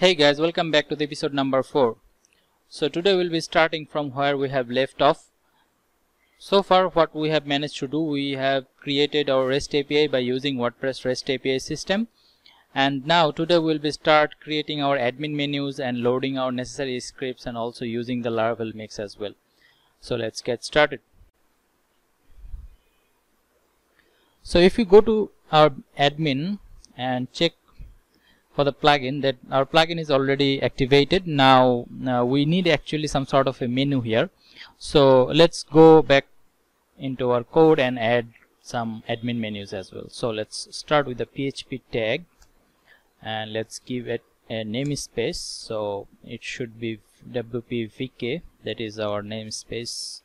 Hey guys, welcome back to the episode number 4. So today we'll be starting from where we have left off. So far what we have managed to do, we have created our REST API by using WordPress REST API system. And now today we'll be start creating our admin menus and loading our necessary scripts and also using the Laravel mix as well. So let's get started. So if you go to our admin and check for the plugin that our plugin is already activated. Now, now we need actually some sort of a menu here. So let's go back into our code and add some admin menus as well. So let's start with the php tag and let's give it a namespace. So it should be wp-vk that is our namespace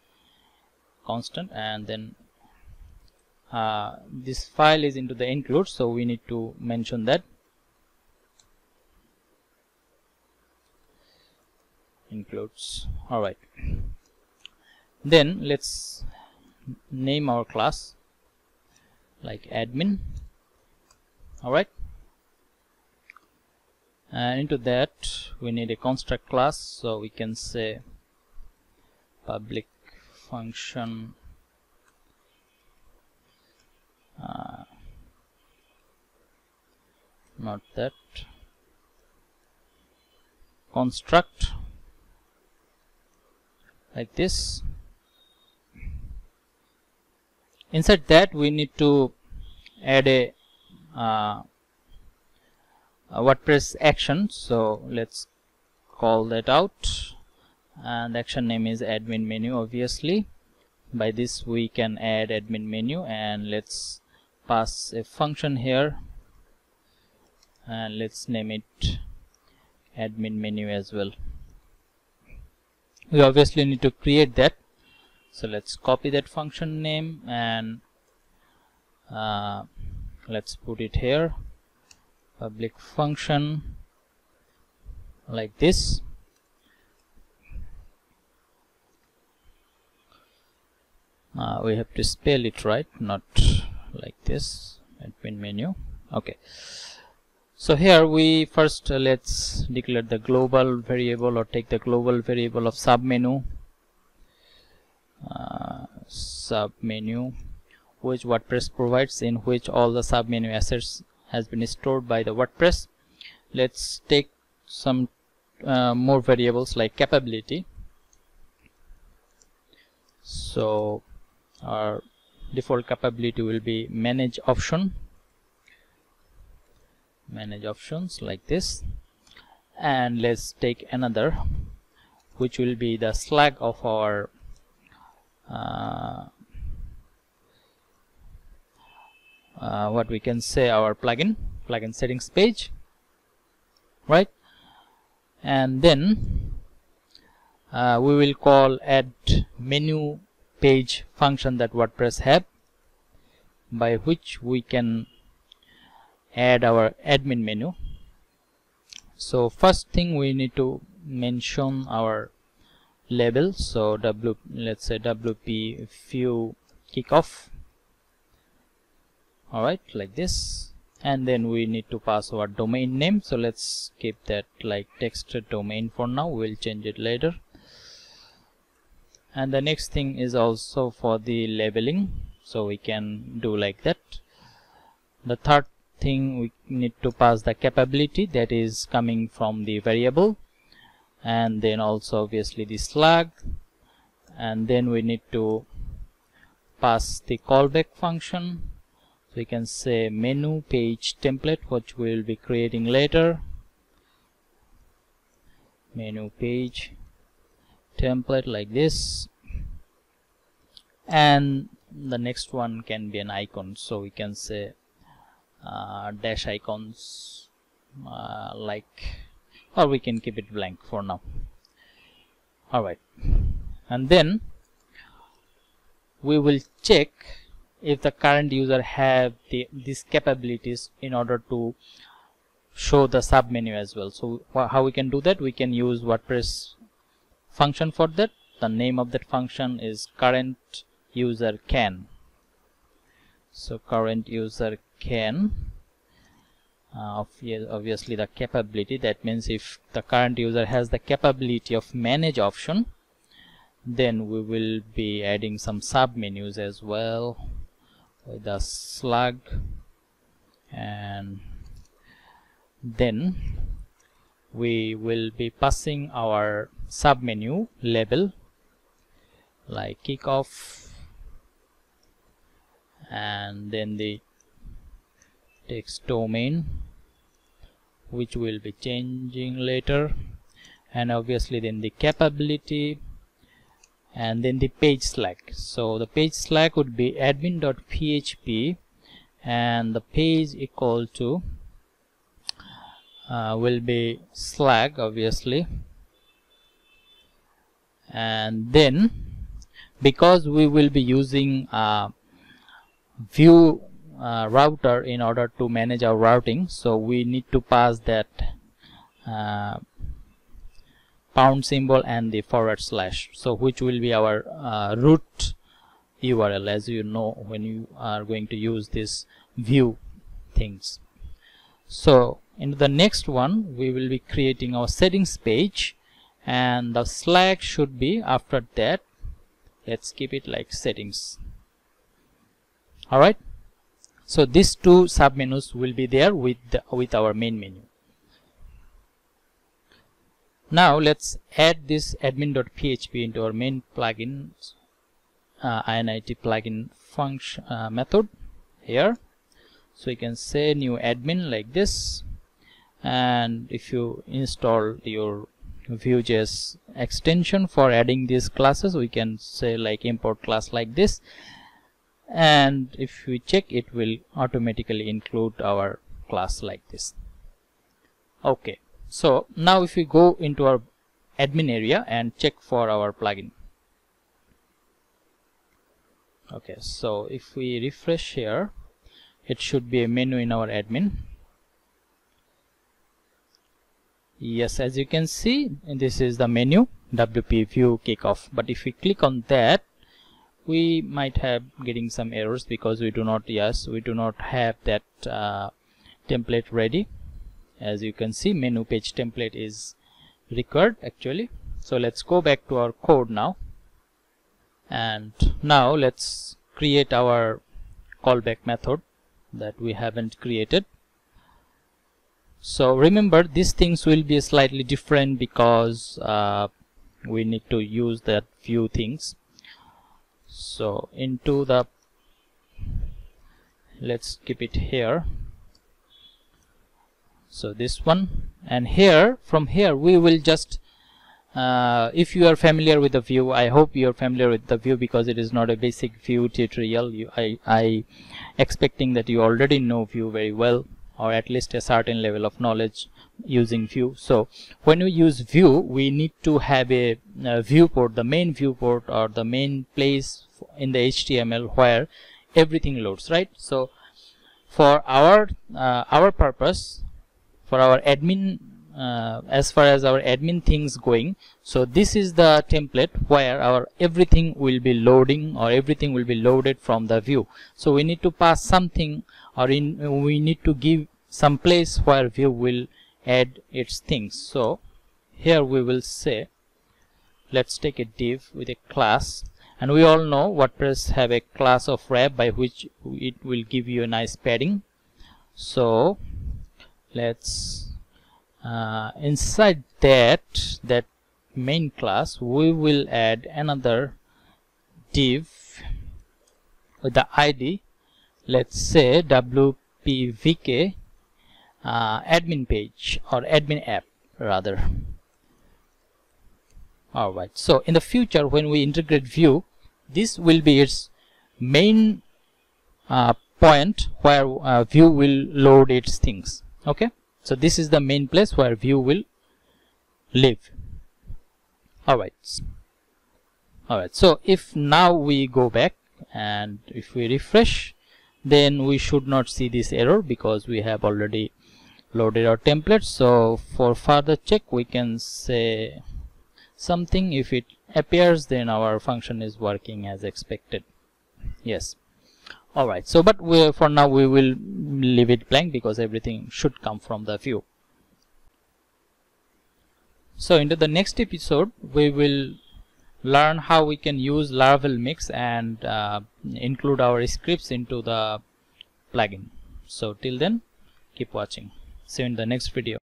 constant and then uh, this file is into the include so we need to mention that includes. All right then let's name our class. Like admin. All right and into that we need a construct class. So we can say public function uh, not that. Construct like this. Inside that we need to add a, uh, WordPress action. So let's call that out. And action name is admin menu obviously. By this we can add admin menu. And let's pass a function here. And let's name it admin menu as well we obviously need to create that. So let's copy that function name and uh, let's put it here. Public function like this. Uh, we have to spell it right not like this admin menu. Okay so here we first uh, let's declare the global variable or take the global variable of submenu. Uh, submenu which WordPress provides in which all the submenu assets has been stored by the WordPress. Let's take some uh, more variables like capability. So our default capability will be manage option manage options like this. And let's take another which will be the slug of our uh, uh, what we can say our plugin plugin settings page right? And then uh, we will call add menu page function that WordPress have by which we can add our admin menu. So first thing we need to mention our label. So w let's say wp Vue kickoff. All right like this. And then we need to pass our domain name. So let's keep that like text domain for now. We'll change it later. And the next thing is also for the labeling. So we can do like that. The third thing we need to pass the capability that is coming from the variable. And then also obviously the slug and then we need to pass the callback function. So we can say menu page template which we will be creating later. Menu page template like this. And the next one can be an icon. So we can say uh, dash icons uh, like or we can keep it blank for now. Alright and then we will check if the current user have the these capabilities in order to show the sub menu as well. So how we can do that? We can use WordPress function for that. The name of that function is current user can. So current user can uh, obviously the capability. That means if the current user has the capability of manage option then we will be adding some sub menus as well with the slug. And then we will be passing our sub menu label like kickoff. And then the text domain which will be changing later. And obviously then the capability and then the page slug. So the page slug would be admin.php and the page equal to uh, will be slug obviously. And then because we will be using uh, Vue uh, router in order to manage our routing. So we need to pass that uh, pound symbol and the forward slash. So which will be our uh, root URL as you know when you are going to use this Vue things. So in the next one we will be creating our settings page. And the slug should be after that. Let's keep it like settings. All right so these two submenus will be there with the, with our main menu. Now let's add this admin.php into our main plugin uh, init plugin function uh, method here. So you can say new admin like this. And if you install your Vue.js extension for adding these classes we can say like import class like this and if we check it will automatically include our class like this. Okay. So now if we go into our admin area and check for our plugin. Okay. So if we refresh here it should be a menu in our admin. Yes as you can see this is the menu wp Vue kickoff. But if we click on that we might have getting some errors because we do not yes we do not have that uh, template ready. As you can see menu page template is required actually. So let's go back to our code now. And now let's create our callback method that we haven't created. So remember these things will be slightly different because uh, we need to use that few things so into the let's keep it here. So this one. And here from here we will just uh, if you are familiar with the Vue I hope you are familiar with the Vue because it is not a basic Vue tutorial. You, I, I expecting that you already know Vue very well or at least a certain level of knowledge using Vue so when we use Vue we need to have a, a viewport the main viewport or the main place in the html where everything loads right? So for our uh, our purpose for our admin uh, as far as our admin things going so this is the template where our everything will be loading or everything will be loaded from the Vue. So we need to pass something or in we need to give some place where Vue will add its things. So here we will say let's take a div with a class. And we all know WordPress have a class of wrap by which it will give you a nice padding. So let's uh, inside that that main class we will add another div with the id let's say wpvk uh, admin page or admin app rather. Alright so in the future when we integrate Vue this will be its main uh, point where uh, Vue will load its things. Okay so this is the main place where Vue will live. Alright. Alright. So if now we go back and if we refresh then we should not see this error because we have already loaded our template. So for further check we can say something. If it appears then our function is working as expected. Yes. All right so but for now we will leave it blank because everything should come from the Vue. So into the next episode we will learn how we can use Laravel mix and uh, include our scripts into the plugin. So till then keep watching. See you in the next video